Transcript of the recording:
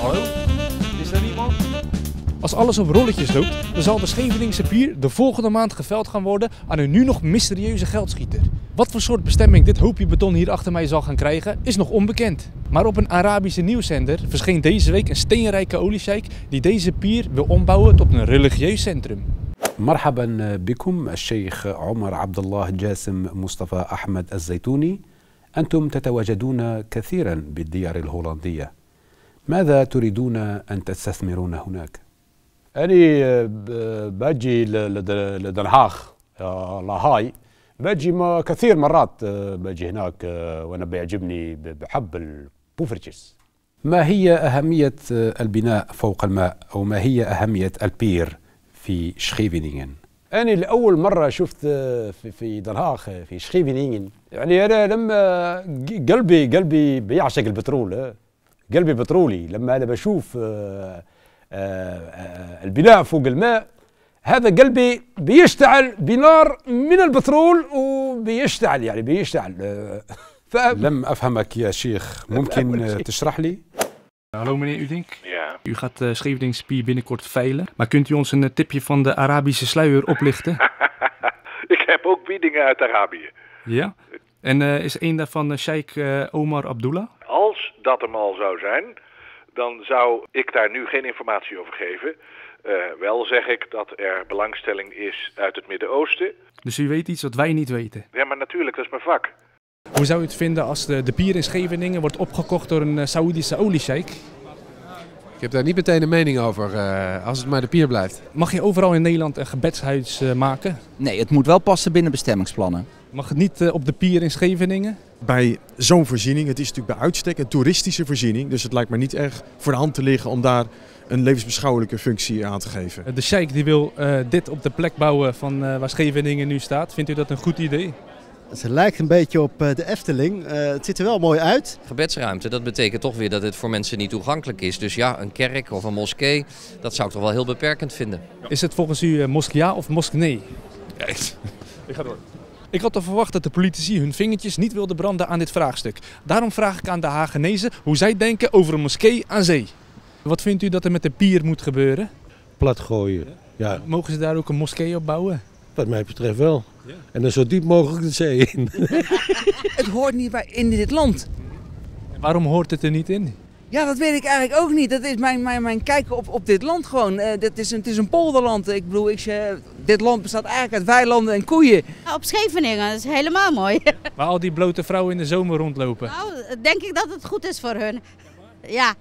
Hallo? Is er iemand? Als alles op rolletjes loopt, dan zal de Scheveningse pier de volgende maand geveld gaan worden aan een nu nog mysterieuze geldschieter. Wat voor soort bestemming dit hoopje beton hier achter mij zal gaan krijgen, is nog onbekend. Maar op een Arabische nieuwszender verscheen deze week een steenrijke oliesjeik die deze pier wil ombouwen tot een religieus centrum. مرحبا بكم الشيخ عمر عبد الله جاسم مصطفى احمد الزيتوني انتم تتواجدون كثيرا بالديار الهولنديه ماذا تريدون أن تستثمرون هناك؟ أنا ب- باجي ل- لد- لدن هاخ آه، لاهاي. باجي ما كثير مرات آه، باجي هناك آه، وأنا بيعجبني بحب البوفرتشز ما هي أهمية البناء فوق الماء؟ أو ما هي أهمية البير في شخيفينينغن أنا لأول مرة شفت آه، في في دن هاخ آه، في شخيفينينغن يعني أنا لما قلبي قلبي بيعشق البترول آه. قلبي بترولي لما أنا بشوف آه، آه، آه، البناء فوق الماء هذا قلبي بيشتعل بنار من البترول وبيشتعل يعني بيشتعل آه، ف لم افهمك يا شيخ ممكن تشرح لي Hallo meneer Udink. Ja. U gaat de Scheveningse pier binnenkort veilen. Maar kunt u ons een eh, tipje van de Arabische sluier oplichten? Ik heb ook biedingen uit Arabië. Ja. En eh, is een daarvan uh, Sheikh eh, Omar Abdullah? Dat hem al zou zijn, dan zou ik daar nu geen informatie over geven. Eh, wel zeg ik dat er belangstelling is uit het Midden-Oosten. Dus u weet iets wat wij niet weten. Ja, maar natuurlijk, dat is mijn vak. Hoe zou u het vinden als de, de pier in Scheveningen wordt opgekocht door een uh, Saoedische oliesjeik? Ik heb daar niet meteen een mening over, uh, als het maar de pier blijft. Mag je overal in Nederland een gebedshuis uh, maken? Nee, het moet wel passen binnen bestemmingsplannen. Mag het niet uh, op de pier in Scheveningen? Bij zo'n voorziening, het is natuurlijk bij uitstek een toeristische voorziening. Dus het lijkt me niet erg voor de hand te liggen om daar een levensbeschouwelijke functie aan te geven. De sheik die wil dit op de plek bouwen van waar Scheveningen nu staat. Vindt u dat een goed idee? Het lijkt een beetje op de Efteling. Uh, het ziet er wel mooi uit. Gebedsruimte, dat betekent toch weer dat het voor mensen niet toegankelijk is. Dus ja, een kerk of een moskee, dat zou ik toch wel heel beperkend vinden. Is het volgens u uh, mosk ja of mosk nee? Kijk, ik ga door. Ik had al verwacht dat de politici hun vingertjes niet wilden branden aan dit vraagstuk. Daarom vraag ik aan de Hagenezen hoe zij denken over een moskee aan zee. Wat vindt u dat er met de pier moet gebeuren? Plat gooien, ja. Mogen ze daar ook een moskee op bouwen? Wat mij betreft wel. Ja. En dan zo diep mogelijk de zee in. het hoort niet bij in dit land. Waarom hoort het er niet in? Ja, dat weet ik eigenlijk ook niet. Dat is mijn, mijn, mijn kijk op, op dit land gewoon. Uh, dit is een, het is een polderland. Ik bedoel, ik, uh, dit land bestaat eigenlijk uit weilanden en koeien. Op Scheveningen, dat is helemaal mooi. Waar al die blote vrouwen in de zomer rondlopen. Nou, denk ik dat het goed is voor hun. Ja.